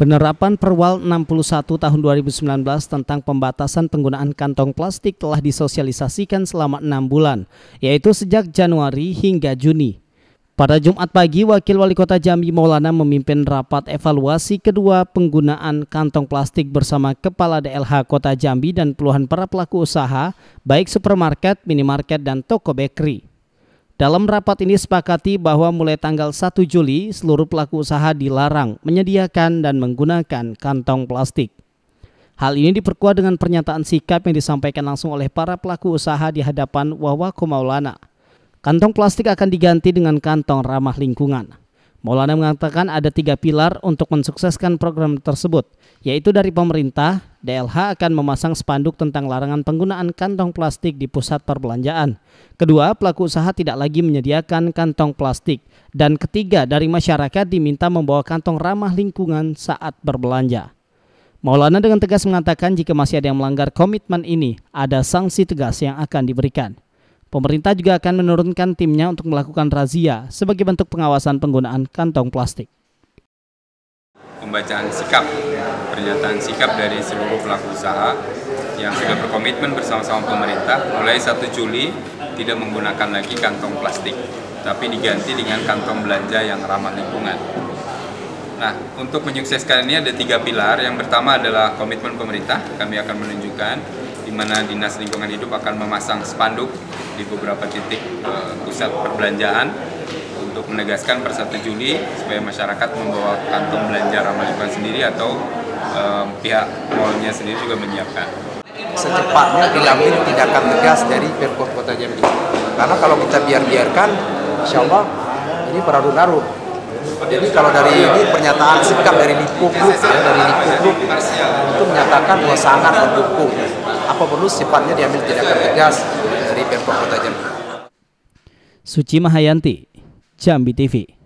Penerapan Perwal 61 tahun 2019 tentang pembatasan penggunaan kantong plastik telah disosialisasikan selama enam bulan, yaitu sejak Januari hingga Juni. Pada Jumat pagi, Wakil Wali Kota Jambi Maulana memimpin rapat evaluasi kedua penggunaan kantong plastik bersama Kepala DLH Kota Jambi dan puluhan para pelaku usaha, baik supermarket, minimarket, dan toko bakery. Dalam rapat ini sepakati bahwa mulai tanggal 1 Juli seluruh pelaku usaha dilarang menyediakan dan menggunakan kantong plastik. Hal ini diperkuat dengan pernyataan sikap yang disampaikan langsung oleh para pelaku usaha di hadapan Wawaku Maulana. Kantong plastik akan diganti dengan kantong ramah lingkungan. Maulana mengatakan ada tiga pilar untuk mensukseskan program tersebut, yaitu dari pemerintah, DLH akan memasang spanduk tentang larangan penggunaan kantong plastik di pusat perbelanjaan. Kedua, pelaku usaha tidak lagi menyediakan kantong plastik. Dan ketiga, dari masyarakat diminta membawa kantong ramah lingkungan saat berbelanja. Maulana dengan tegas mengatakan jika masih ada yang melanggar komitmen ini, ada sanksi tegas yang akan diberikan. Pemerintah juga akan menurunkan timnya untuk melakukan razia sebagai bentuk pengawasan penggunaan kantong plastik. Pembacaan sikap, pernyataan sikap dari seluruh pelaku usaha yang sudah berkomitmen bersama-sama pemerintah mulai 1 Juli tidak menggunakan lagi kantong plastik, tapi diganti dengan kantong belanja yang ramah lingkungan. Nah, untuk menyukseskan ini ada tiga pilar. Yang pertama adalah komitmen pemerintah. Kami akan menunjukkan di mana Dinas Lingkungan Hidup akan memasang spanduk di beberapa titik uh, pusat perbelanjaan untuk menegaskan per 1 Juli supaya masyarakat membawa kantong belanja ramah lingkungan sendiri atau uh, pihak mallnya sendiri juga menyiapkan. Secepatnya diambil tindakan tegas dari Pemkot Kota Jambi. Karena kalau kita biar-biarkan, insya Allah ini berlarut-larut. Jadi kalau dari ini pernyataan sikap dari Lipukluk, ya, dari Lipukluk itu menyatakan bahwa sangat mendukung apa perlu sifatnya diambil tindakan tegas dari Pemkot Kota Jambi. Suci Mahayanti, Jambi TV.